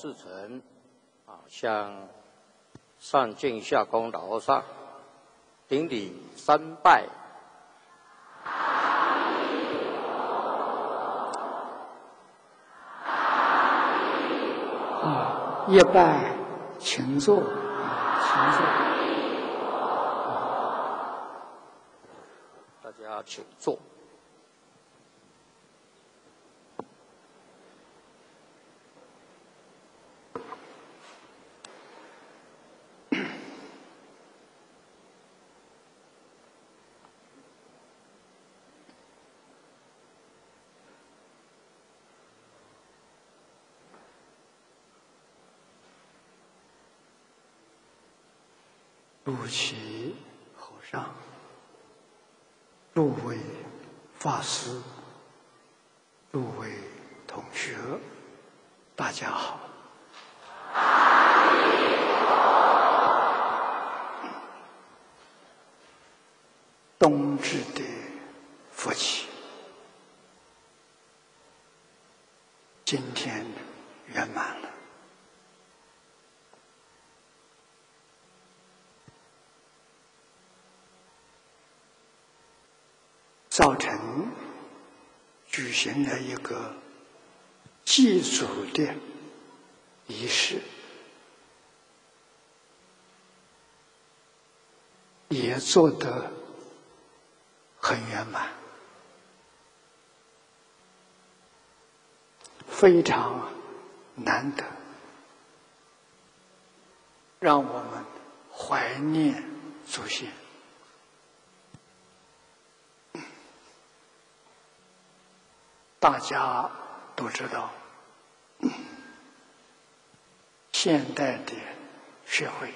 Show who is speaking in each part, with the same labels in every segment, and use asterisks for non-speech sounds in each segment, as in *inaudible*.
Speaker 1: 至诚啊，向上敬下功老上顶礼三拜。
Speaker 2: 啊，一拜请坐，啊请坐。
Speaker 1: 大家请坐。
Speaker 2: 诸旗和尚、诸位法师、诸位同学，大家好。冬至的福气，今天圆满了。早晨举行了一个祭祖的仪式，也做得很圆满，非常难得，让我们怀念祖先。大家都知道，现代的社会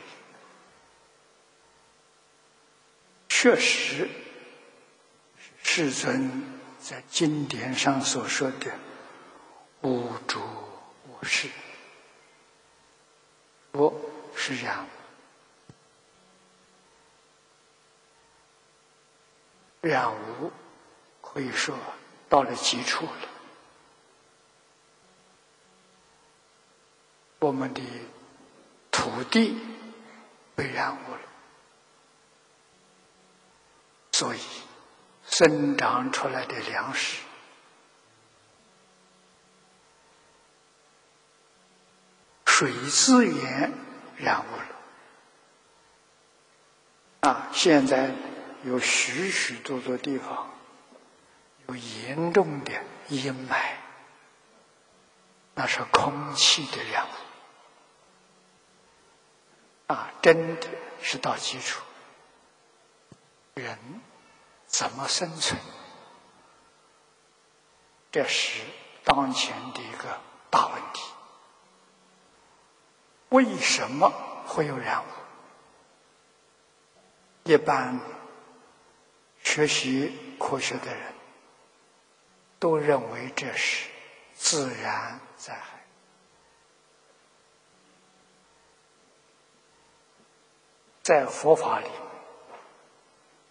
Speaker 2: 确实，世尊在经典上所说的“无主无事”，我是这样，染无可以说。到了极处了，我们的土地被染污了，所以生长出来的粮食、水资源染污了。啊，现在有许许多多地方。有严重的阴霾，那是空气的染污啊！真的是到基础，人怎么生存？这是当前的一个大问题。为什么会有染污？一般学习科学的人。都认为这是自然灾害，在佛法里，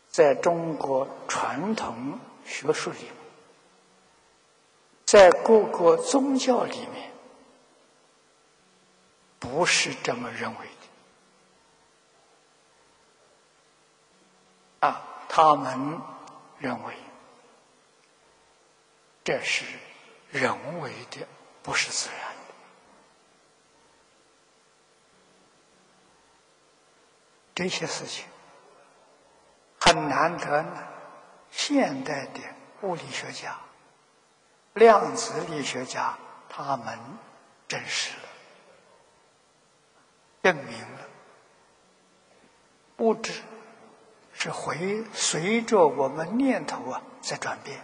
Speaker 2: 在中国传统学术里，在各个宗教里面，不是这么认为的。啊，他们认为。这是人为的，不是自然的。这些事情很难得呢。现代的物理学家、量子力学家，他们证实了、证明了，物质是会随着我们念头啊在转变。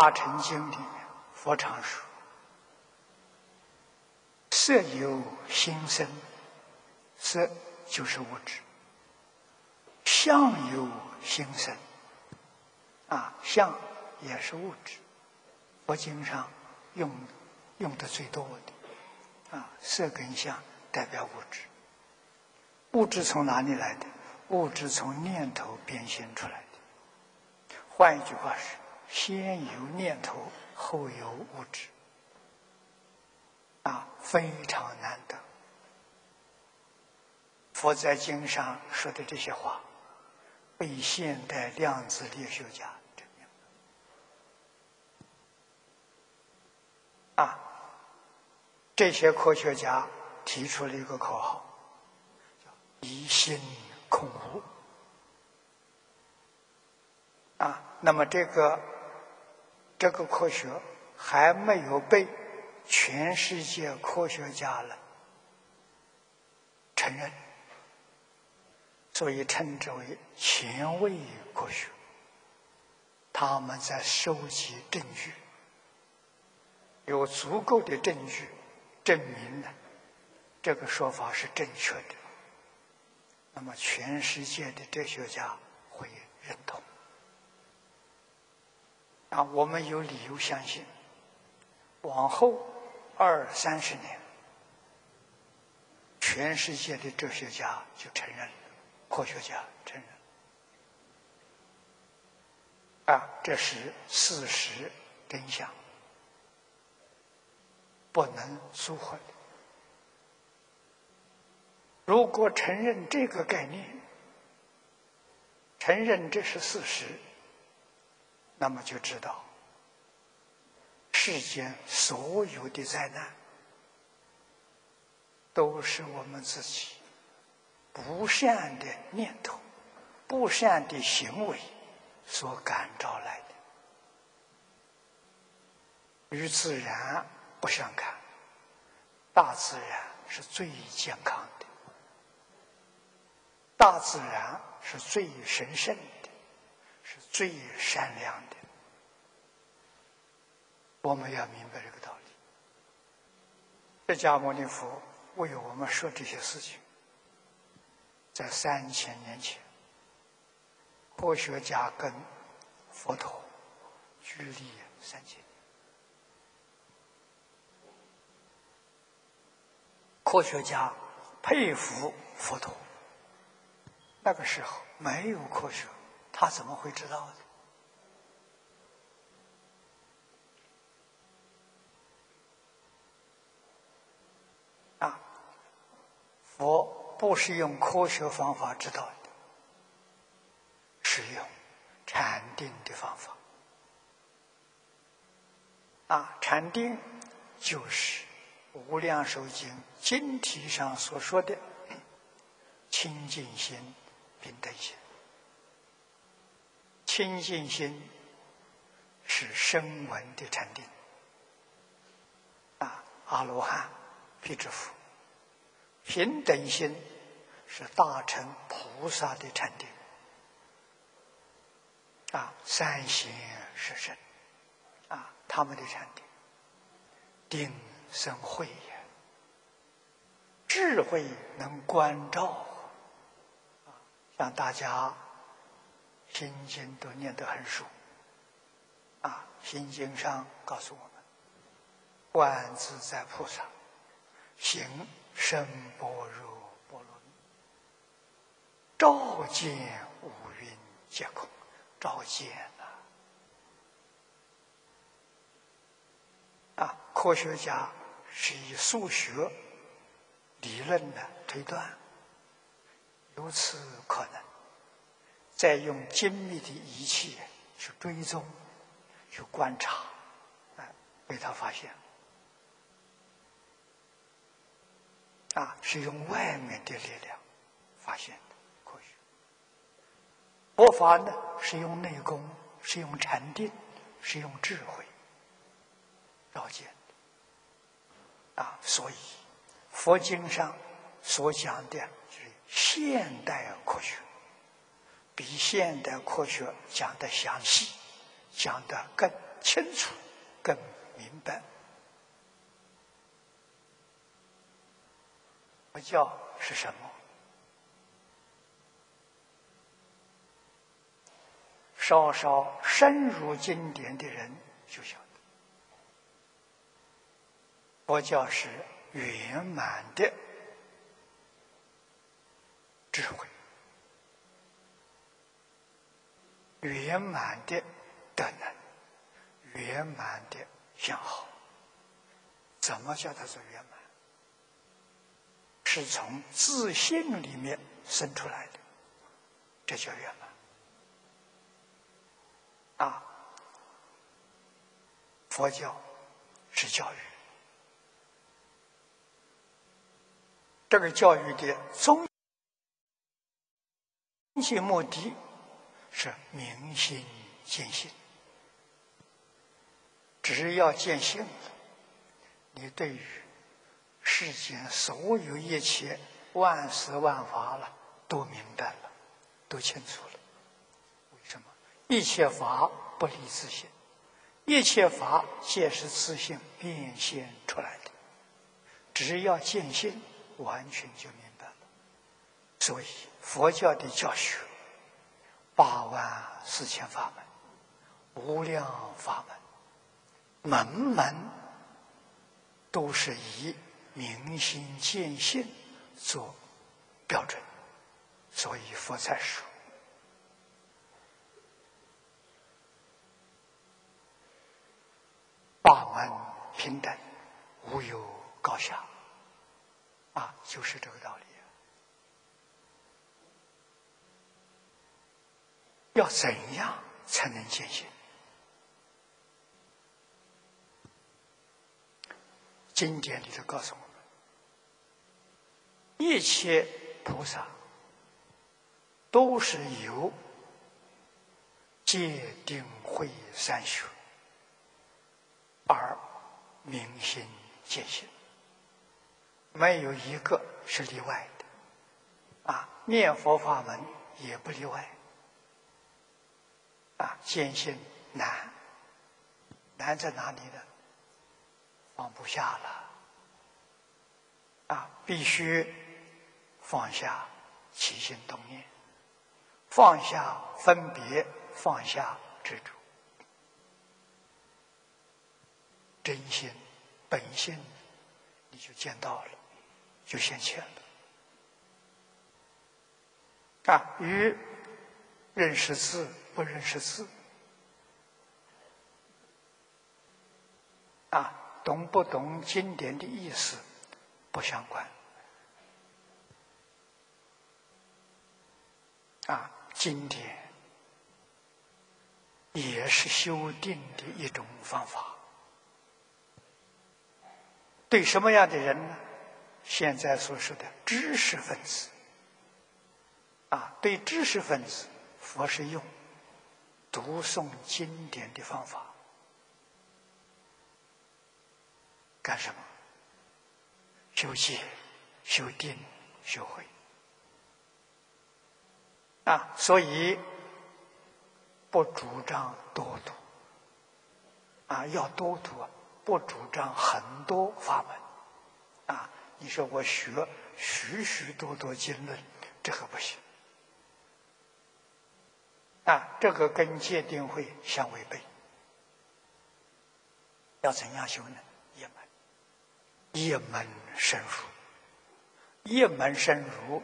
Speaker 2: 大乘经里面，佛常说：“色由心生，色就是物质；相由心生，啊，相也是物质。佛经上用用的最多的，啊，色跟相代表物质。物质从哪里来的？物质从念头变现出来的。换一句话是。”先有念头，后有物质，啊，非常难得。佛在经上说的这些话，被现代量子力学家证明了。啊，这些科学家提出了一个口号，叫“疑心空无”。啊，那么这个。这个科学还没有被全世界科学家了承认，所以称之为前卫科学。他们在收集证据，有足够的证据证明了这个说法是正确的，那么全世界的哲学家会认同。啊，我们有理由相信，往后二三十年，全世界的哲学家就承认了，科学家承认。啊，这是事实真相，不能疏忽。如果承认这个概念，承认这是事实。那么就知道，世间所有的灾难，都是我们自己不善的念头、不善的行为所感召来的。与自然不相干，大自然是最健康的，大自然是最神圣的，是最善良的。我们要明白这个道理。释迦牟尼佛为我们说这些事情，在三千年前，科学家跟佛陀距离三千年，科学家佩服佛陀。那个时候没有科学，他怎么会知道的？啊佛不是用科学方法知道的，是用禅定的方法。啊，禅定就是《无量寿经》经题上所说的清净心、平等心。清净心是声闻的禅定，啊，阿罗汉、辟支佛。平等心是大乘菩萨的禅定。啊，三心是神啊，他们的禅定，定生慧也，智慧能关照。啊，让大家心经都念得很熟啊，心经上告诉我们，观自在菩萨行。声般若波罗蜜，照见五蕴皆空，照见了。啊，科学家是以数学理论的推断，由此可能，再用精密的仪器去追踪、去观察，哎，被他发现。啊，是用外面的力量发现的科学。佛法呢，是用内功，是用禅定，是用智慧照见的。啊，所以佛经上所讲的是现代科学，比现代科学讲的详细，讲的更清楚、更明白。佛教是什么？稍稍深入经典的人就晓得，佛教是圆满的智慧，圆满的德能，圆满的相好。怎么叫它做圆满？是从自信里面生出来的，这叫圆满。啊，佛教是教育，这个教育的终极目的是明心见性。只要见性了，你对于。世间所有一切万事万法了，都明白了，都清楚了。为什么？一切法不离自性，一切法皆是自性变现出来的。只要见性，完全就明白了。所以佛教的教学，八万四千法门，无量法门，门门都是以明心见性做标准，所以佛才说。八门平等，无有高下，啊，就是这个道理。要怎样才能见性？经典里头告诉我们，一切菩萨都是由戒定慧三学。而明心见性，没有一个是例外的，啊，念佛法门也不例外，啊，艰辛难，难在哪里呢？放不下了，啊，必须放下起心动念，放下分别，放下执着。真心、本性，你就见到了，就现前了。啊，与认识字不认识字，啊，懂不懂经典的意思不相关。啊，经典也是修定的一种方法。对什么样的人呢？现在所说的知识分子，啊，对知识分子，佛是用读诵经典的方法干什么？修戒、修定、修慧啊，所以不主张多读啊，要多读。不主张很多法门，啊，你说我学许许多多经论，这可不行，啊，这个跟戒定慧相违背。要怎样修呢？一门，一门深入，一门深入，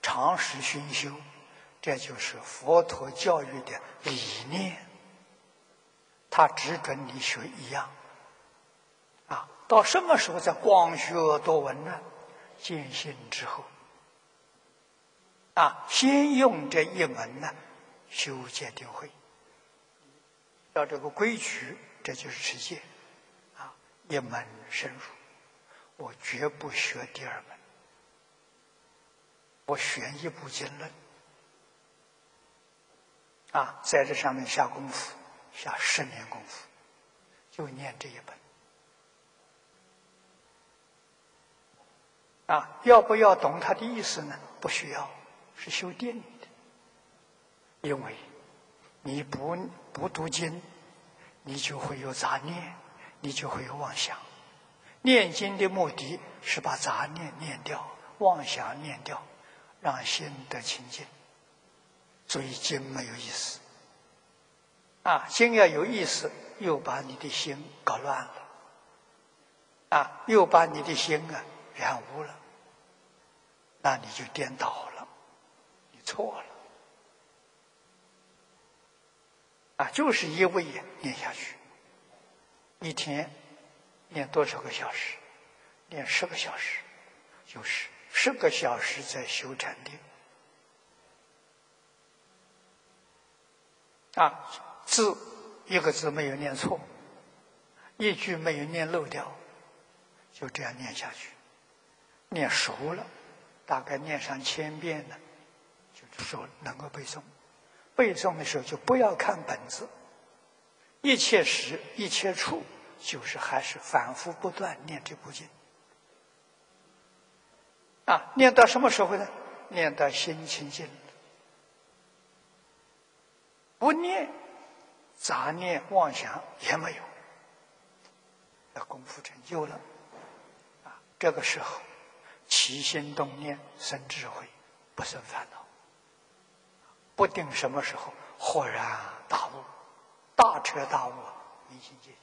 Speaker 2: 长时熏修，这就是佛陀教育的理念。他只准你学一样。啊，到什么时候才广学多闻呢？见性之后，啊，先用这一门呢，修戒定慧，要这个规矩，这就是持戒，啊，一门深入，我绝不学第二门，我选一部经论，啊，在这上面下功夫，下十年功夫，就念这一本。啊，要不要懂他的意思呢？不需要，是修定。因为你不不读经，你就会有杂念，你就会有妄想。念经的目的是把杂念念掉，妄想念掉，让心得清净。所以经没有意思。啊，经要有意思，又把你的心搞乱了。啊，又把你的心啊染污了。那你就颠倒了，你错了啊！就是一味念下去，一天念多少个小时？念十个小时，就是十个小时在修禅定啊！字一个字没有念错，一句没有念漏掉，就这样念下去，念熟了。大概念上千遍了，就说能够背诵。背诵的时候就不要看本子，一切时一切处，就是还是反复不断念这部经。啊，念到什么时候呢？念到心清净不念杂念妄想也没有，那功夫成就了。啊，这个时候。起心动念生智慧，不生烦恼。不定什么时候豁然大悟，大彻大悟，明心见性。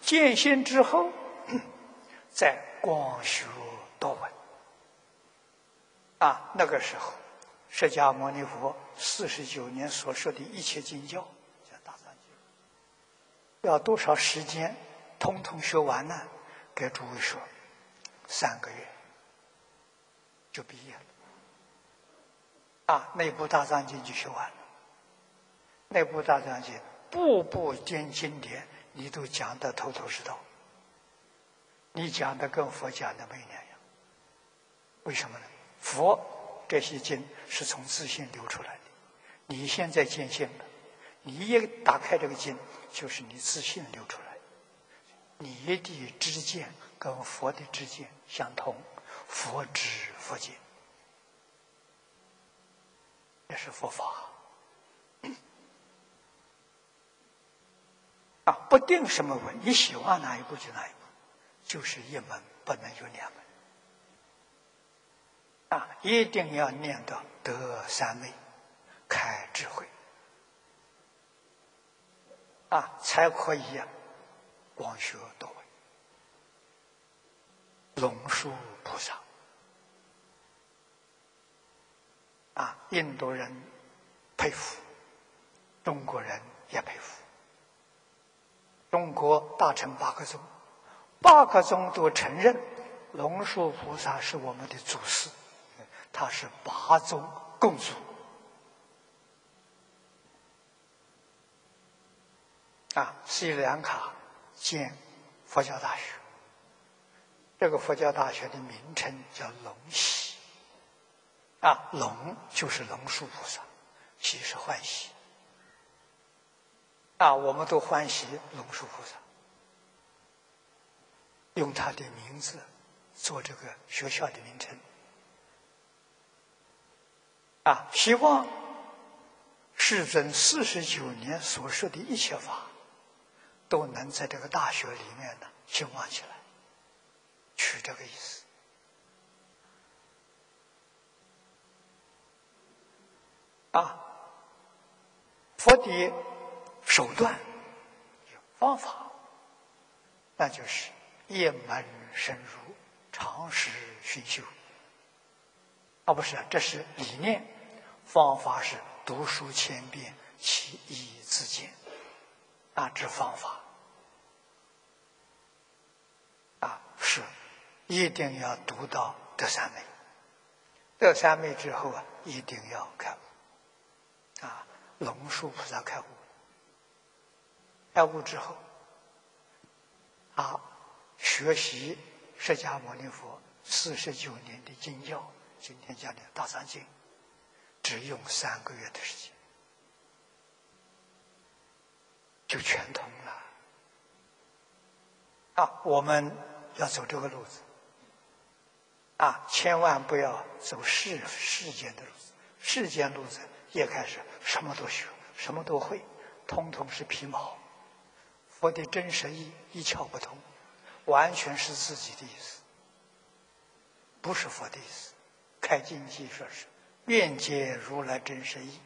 Speaker 2: 见性之后，*clears throat* 再光学多闻。啊，那个时候，释迦牟尼佛四十九年所说的一切经教，要多少时间，通通学完呢？给诸位说，三个月就毕业了。啊，那部大藏经就学完了。那部大藏经，步步经经典，你都讲的头头是道。你讲的跟佛讲的没两样。为什么呢？佛这些经是从自信流出来的。你现在见性了，你一打开这个经，就是你自信流出来。你的知见跟佛的知见相同，佛知佛见。这是佛法 *coughs* 啊！不定什么文，你喜欢哪一部就哪一部，就是一门，不能有两门啊！一定要念到得三昧，开智慧啊，才可以广学多闻，龙树菩萨。啊，印度人佩服，中国人也佩服。中国大乘八个宗，八个宗都承认龙树菩萨是我们的祖师，他是八宗共祖。啊，斯里兰卡建佛教大学，这个佛教大学的名称叫龙溪。啊，龙就是龙树菩萨，喜是欢喜。啊，我们都欢喜龙树菩萨，用他的名字做这个学校的名称。啊，希望世尊四十九年所说的一切法，都能在这个大学里面呢兴旺起来，取这个意思。啊，佛的手段、方法，那就是一门深入，长时熏修。啊，不是，这是理念；方法是读书千遍，其义自见。啊，这方法啊，是一定要读到德三昧。德三昧之后啊，一定要开悟。啊，龙树菩萨开悟，开悟之后，啊，学习释迦牟尼佛四十九年的经教，今天讲的《大藏经》，只用三个月的时间，就全通了。啊，我们要走这个路子，啊，千万不要走世世间的路子，世间路子。一开始什么都学，什么都会，通通是皮毛。佛的真实意一窍不通，完全是自己的意思，不是佛的意思。开经记说是愿解如来真实意，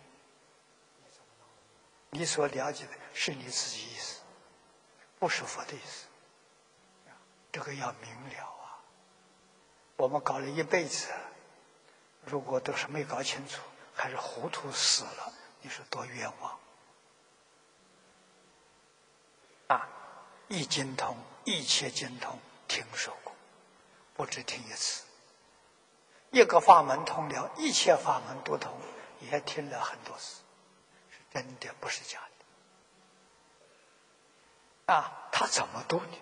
Speaker 2: 你所了解的是你自己意思，不是佛的意思。这个要明了啊！我们搞了一辈子，如果都是没搞清楚。还是糊涂死了，你说多冤枉！啊，一精通，一切精通，听说过，不止听一次。一个法门通了，一切法门都通，也听了很多次，是真的，不是假的。啊，他怎么读的？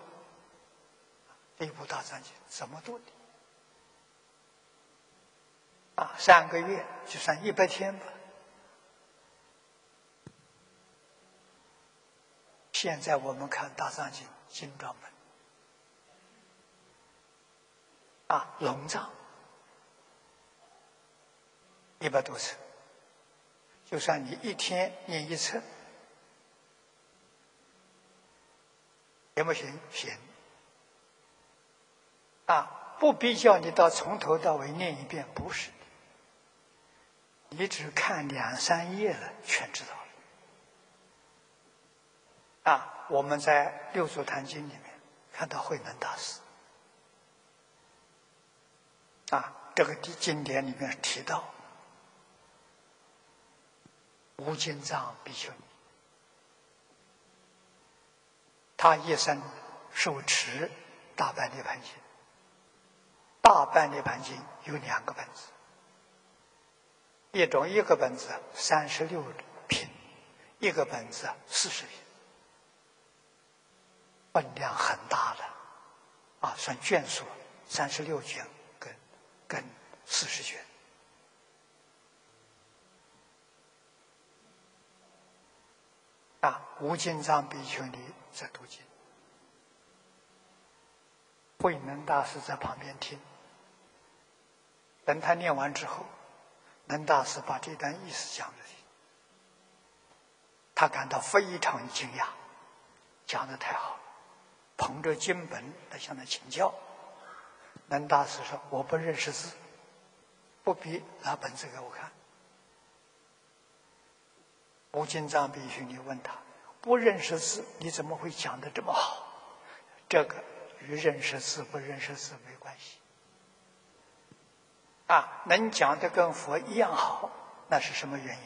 Speaker 2: 第一部大藏经怎么读的？啊，三个月就算一百天吧。现在我们看大藏经精装本，啊，龙藏一百多册，就算你一天念一册，行不行？行。啊，不必叫你到从头到尾念一遍，不是，你只看两三页了，全知道了。啊，我们在《六祖坛经》里面看到慧能大师，啊，这个经典里面提到无尽藏比丘尼，他一生受持大般涅盘经。大半涅盘经有两个本子，一种一个本子三十六品，一个本子四十品，分量很大的，啊，算卷数，三十六卷跟跟四十卷，啊，无尽藏比丘尼在读经，慧能大师在旁边听。等他念完之后，能大师把这段意思讲了，他感到非常惊讶，讲的太好，捧着经本来向他请教。能大师说：“我不认识字，不必拿本子给我看。”吴金藏必须你问他：“不认识字，你怎么会讲的这么好？”这个与认识字不认识字没关系。啊，能讲的跟佛一样好，那是什么原因？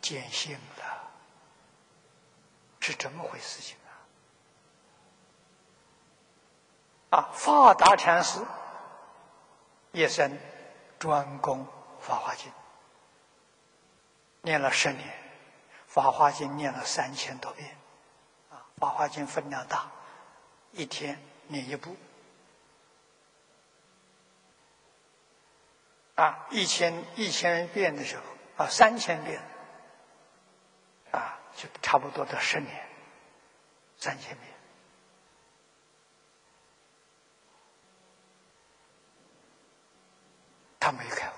Speaker 2: 见性了，是这么回事情啊！啊，法达禅师一生专攻《法华经》，念了十年，《法华经》念了三千多遍，啊，《法华经》分量大，一天念一部。啊，一千一千遍的时候，啊，三千遍，啊，就差不多到十年，三千遍，他没开悟。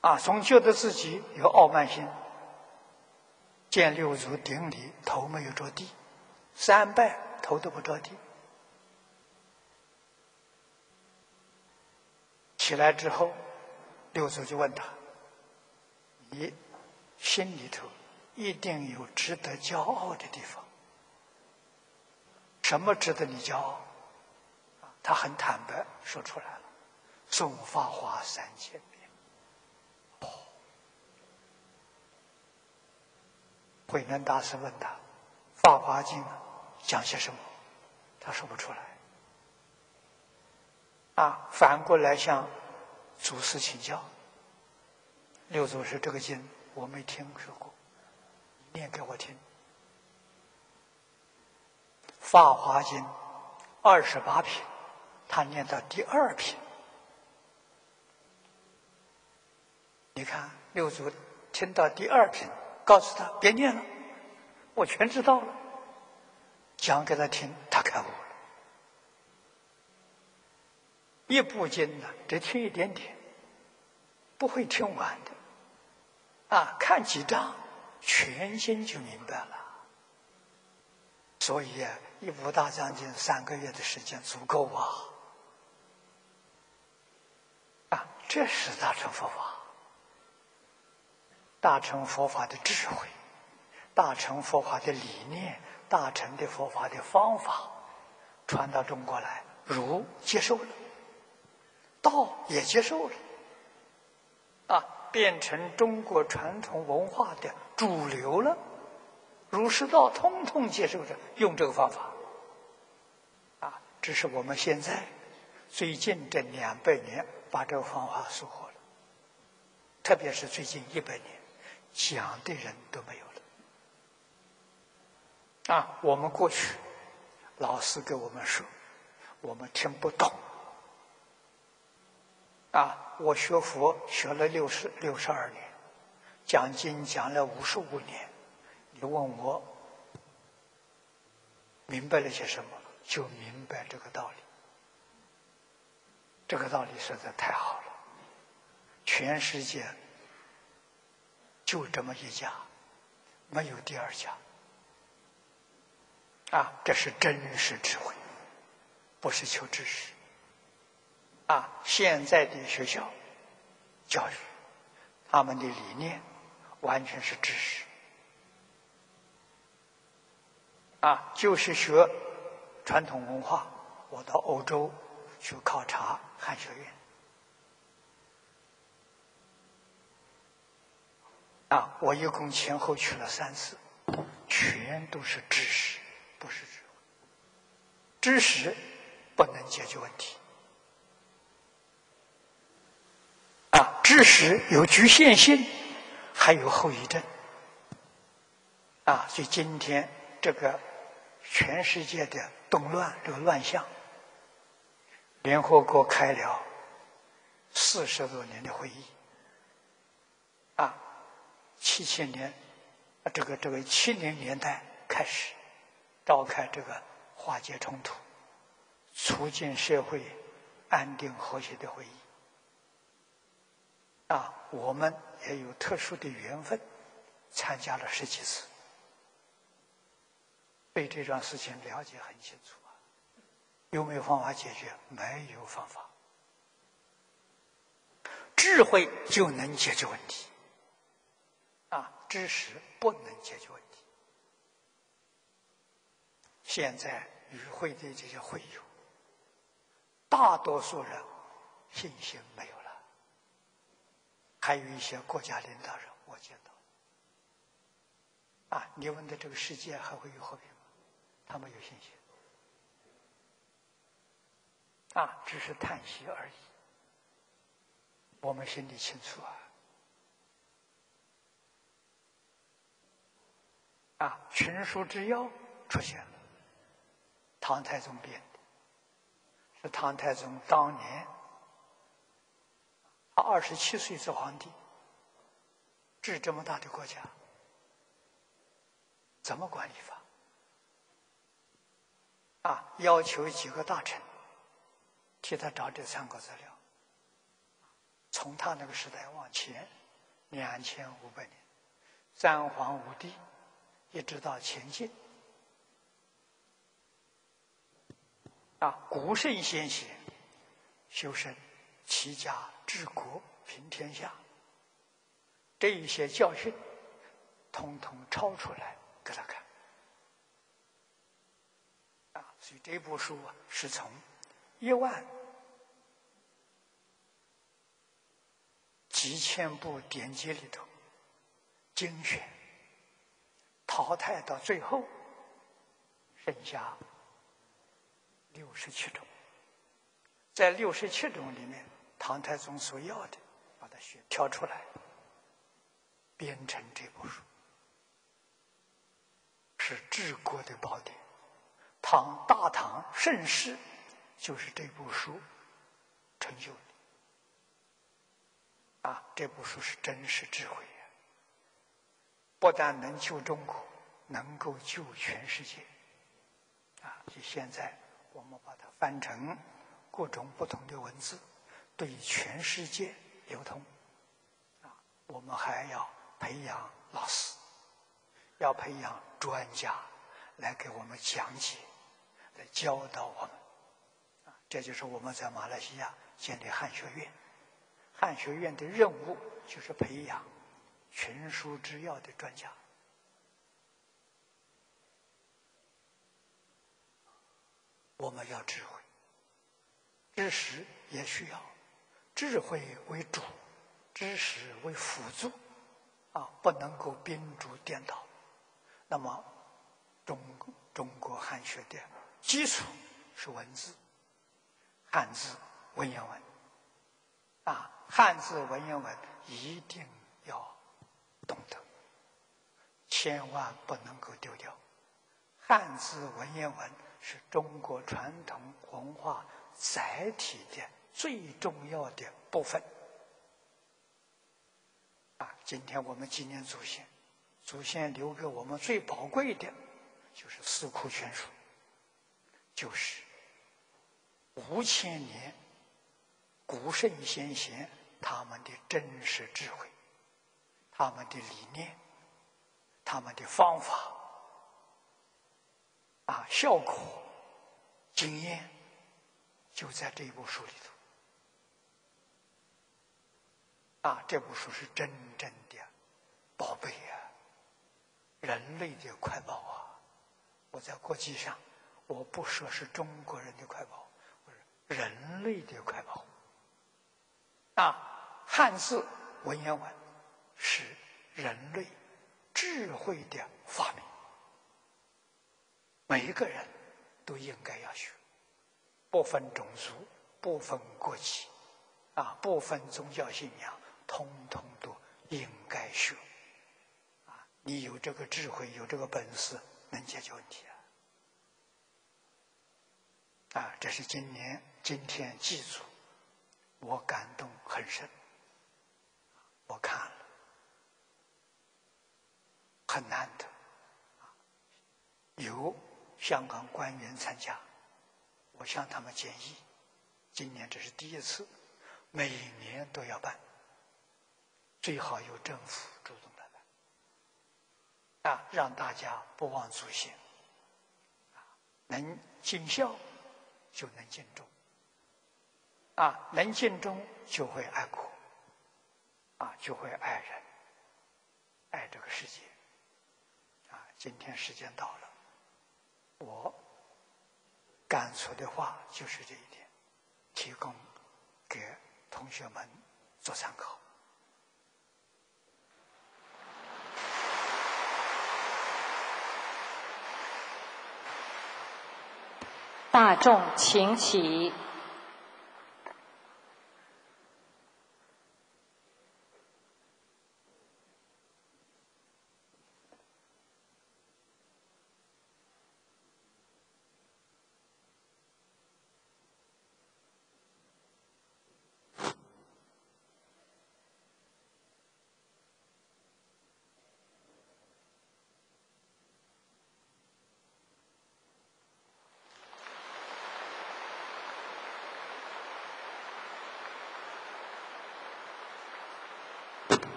Speaker 2: 啊，总觉得自己有傲慢心，见六祖顶礼，头没有着地，三拜头都不着地。起来之后，六祖就问他：“你心里头一定有值得骄傲的地方？什么值得你骄傲？”他很坦白说出来了：“诵法华三千遍。”哦，慧能大师问他：“法华经讲些什么？”他说不出来。啊，反过来向祖师请教。六祖师这个经我没听说过，念给我听。《法华经》二十八品，他念到第二品。你看，六祖听到第二品，告诉他别念了，我全知道了。讲给他听，他开悟。一部经呢，只听一点点，不会听完的。啊，看几章，全心就明白了。所以，一部大藏经三个月的时间足够啊。啊，这是大乘佛法，大乘佛法的智慧，大乘佛法的理念，大乘的佛法的方法，传到中国来，如接受了。道也接受了，啊，变成中国传统文化的主流了。儒释道通通接受着用这个方法，啊，只是我们现在最近这两百年把这个方法收获了，特别是最近一百年，讲的人都没有了。啊，我们过去老师给我们说，我们听不懂。啊，我学佛学了六十六十二年，讲经讲了五十五年，你问我明白了些什么？就明白这个道理。这个道理实在太好了，全世界就这么一家，没有第二家。啊，这是真实智慧。不是求知识。啊，现在的学校教育，他们的理念完全是知识。啊，就是学传统文化。我到欧洲去考察汉学院。啊，我一共前后去了三次，全都是知识，不是智慧。知识不能解决问题。啊，知识有局限性，还有后遗症。啊，所以今天这个全世界的动乱，这个乱象，联合国开了四十多年的会议。啊。七千年，这个这个七零年代开始召开这个化解冲突、促进社会安定和谐的会议。啊，我们也有特殊的缘分，参加了十几次，对这桩事情了解很清楚啊。有没有方法解决？没有方法，智慧就能解决问题。啊知识不能解决问题。现在与会的这些会友，大多数人信心没有，还有一些国家领导人，我见到。啊，你问的这个世界还会有和平吗？他们有信心。啊，只是叹息而已。我们心里清楚啊。啊，群书之要出现了，唐太宗编的，是唐太宗当年，他二十七岁做皇帝，治这么大的国家，怎么管理法？啊，要求几个大臣替他找点参考资料，从他那个时代往前两千五百年，三皇五帝。一直到前进啊，古圣先贤修身、齐家、治国、平天下，这一些教训，统统抄出来给他看啊。所以这部书啊，是从一万几千部典籍里头精选。淘汰到最后，剩下六十七种。在六十七种里面，唐太宗所要的，把它选挑出来，编成这部书，是治国的宝典。唐大唐盛世，就是这部书成就的。啊，这部书是真实智慧。不但能救中国，能够救全世界。啊，就现在我们把它翻成各种不同的文字，对全世界流通。啊，我们还要培养老师，要培养专家来给我们讲解，来教导我们。啊，这就是我们在马来西亚建立汉学院。汉学院的任务就是培养。群书之要的专家，我们要智慧，知识也需要，智慧为主，知识为辅助，啊，不能够宾主颠倒。那么，中中国汉学的基础是文字，汉字文言文，啊，汉字文言文一定要。懂得，千万不能够丢掉。汉字文言文是中国传统文化载体的最重要的部分。啊，今天我们纪念祖先，祖先留给我们最宝贵的，就是四库全书，就是五千年古圣先贤他们的真实智慧。他们的理念，他们的方法，啊，效果、经验，就在这一部书里头。啊，这部书是真正的宝贝呀，人类的快报啊！我在国际上，我不说是中国人的快报，我说人类的快报。啊，汉字文言文是人类智慧的发明，每一个人都应该要学，不分种族，不分国籍，啊，不分宗教信仰，通通都应该学。啊，你有这个智慧，有这个本事，能解决问题啊！啊，这是今年今天记住。我感动很深，我看了，很难得，有香港官员参加，我向他们建议，今年这是第一次，每年都要办，最好由政府主动的来，啊，让大家不忘初心，啊，能尽孝，就能尽忠。啊，能尽忠就会爱国，啊，就会爱人，爱这个世界。啊，今天时间到了，我感触的话就是这一点，提供给同学们做参考。
Speaker 3: 大众请起。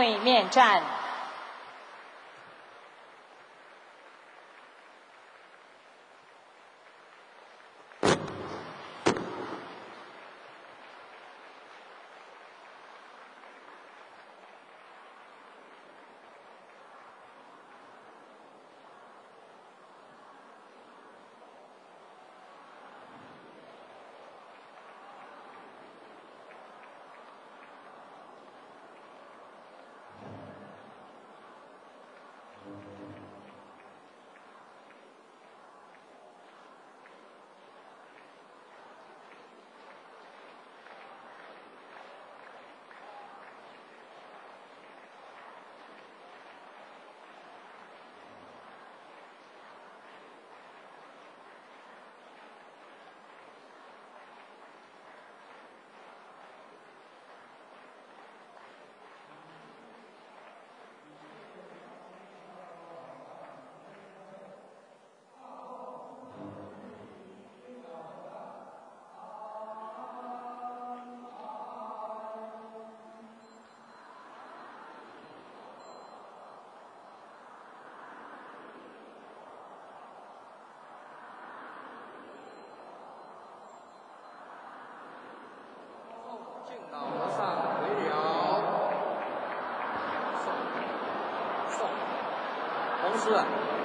Speaker 3: 会面站。
Speaker 1: 是。